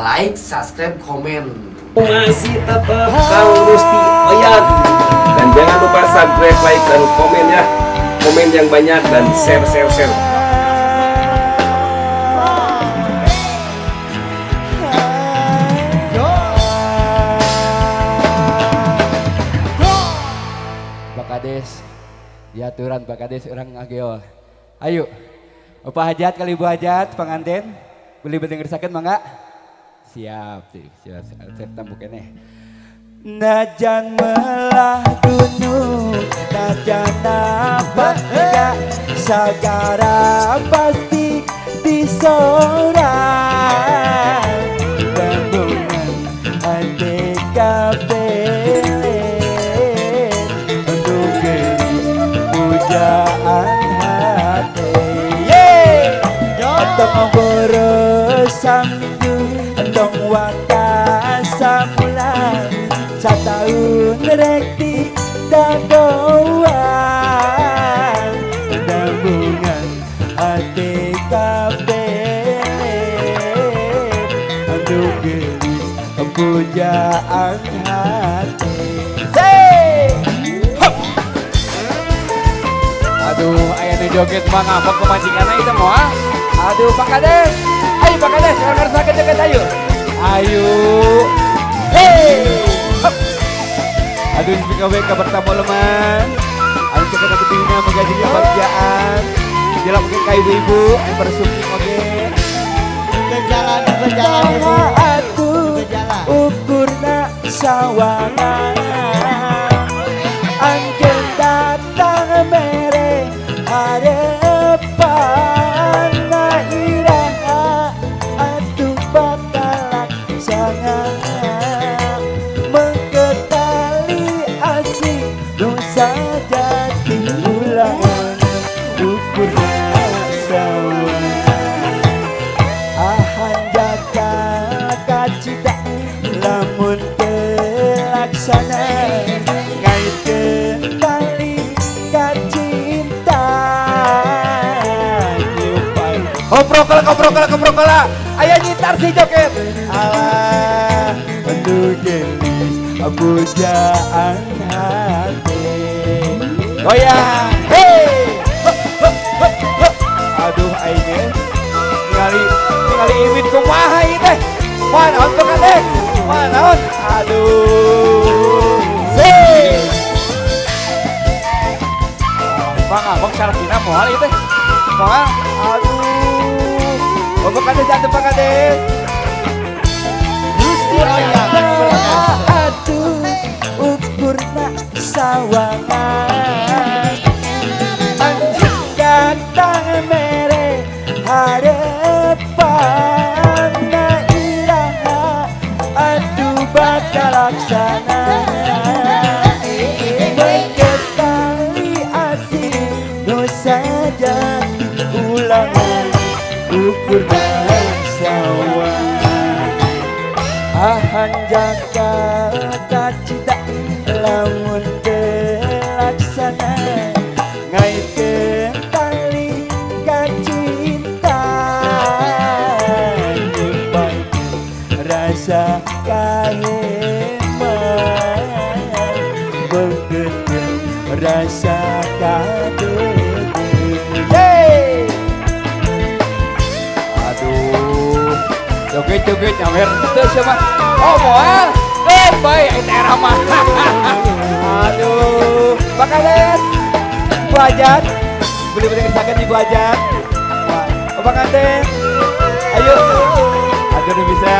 like, subscribe, komen. Masih tetap Kang Rusti Oyan. Dan jangan lupa subscribe, like, dan komen ya. Komen yang banyak dan share, share, share. Pak Kades. Ya aturan Pak Kades orang ageo. Ayo. Bapak Hajat kali Ibu Hajat pengantin beli bedengar sakit mangga siap siap saya tambuk ini. Najan melah gunung Najan apa enggak Sagara pasti disorang. Bangunan kabelen Untuk gelis pujaan hati Yeay! Entong boros saminggu Entong wakasa mulan Satahun rekti hati Untuk gelis pujaan hati! Aduh, ayah joget mah ngapa kemancingannya itu mau ah? Aduh, Pak Kades. Ayo Pak Kades, sekarang sakit joget ayo. Ayo. Hey! Aduh, PKW kabar tamu leman. Aduh, cek ada ketinggian menggaji kebahagiaan. Jelas mungkin kayak ibu-ibu, yang bersuming oke. Berjalan, berjalan ibu. Aku ukurna sawangan nyupai koprokola koprokola koprokola aya nyitar si joget. Alah aduh gelis pujaan hati. Goyang hei. Hup, hup. aduh aingnya ningali ningali imin kumaha teh. Mana on tuh teh. Mana on aduh. Si Bang abang sarakina moal ieu teh. Moal aduh Bapak kades jantung Pak kades Gusti Oyan. Ahan jaka kacita lamun telaksana ngaitkeun tali kacinta nyumpaikeun rasa kaheman joget-joget nyawer itu siapa? Oh, moal. Eh, baik, itu era mah. Aduh, Pak Kades, Ibu Ajat, beli beli sakit Ibu Ajat. Wah, oh, Pak Kades, ayo, udah bisa.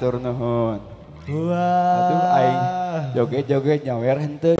atur nuhun Wah. Aduh aing joget-joget nyawer henteu